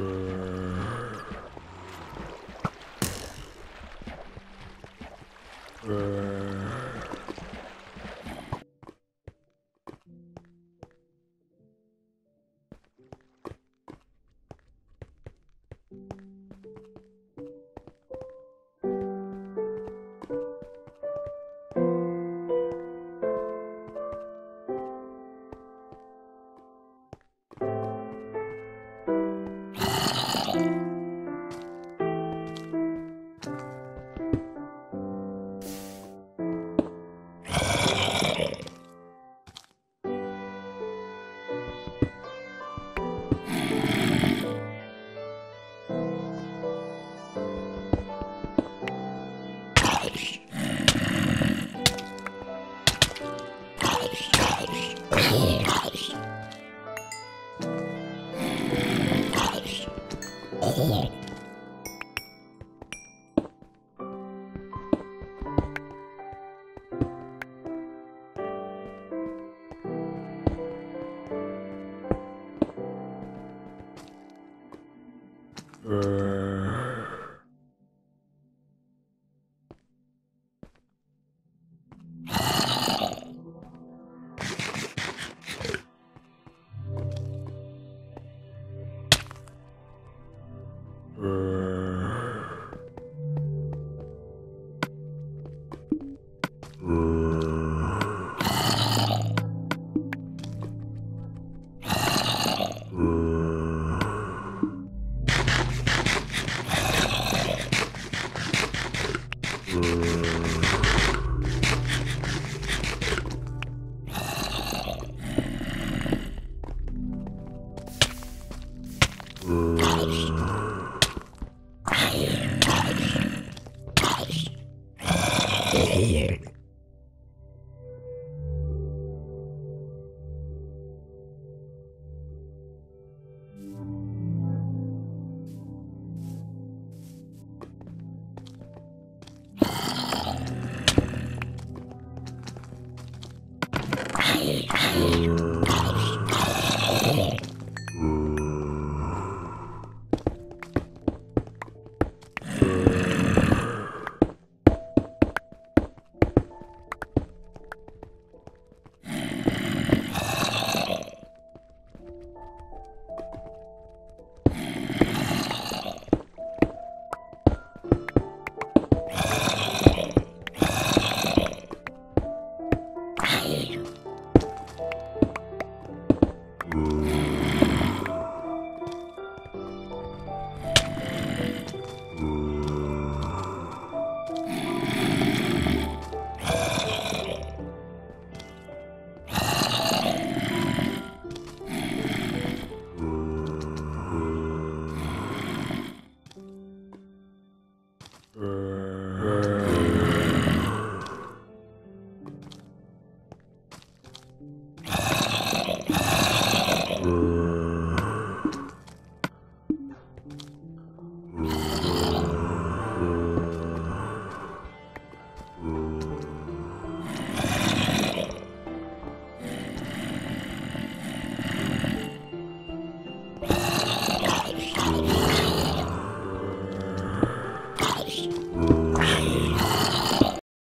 Uh, Uh... Ghost. Hey, hey.